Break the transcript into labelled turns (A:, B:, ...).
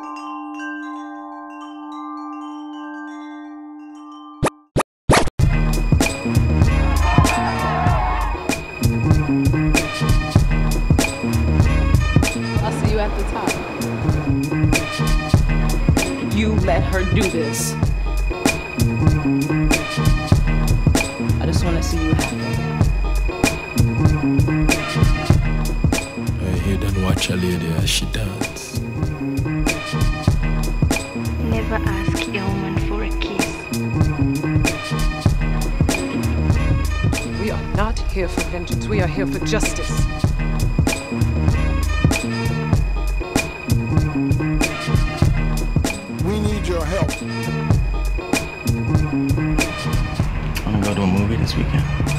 A: I'll see you at the top. You let her do this. I just want to see you happy.
B: I hear and watch a lady as she dance
C: never ask a woman for a kiss.
D: We are not here for vengeance, we are here for justice.
E: We need your help.
F: I'm gonna go to a movie this weekend?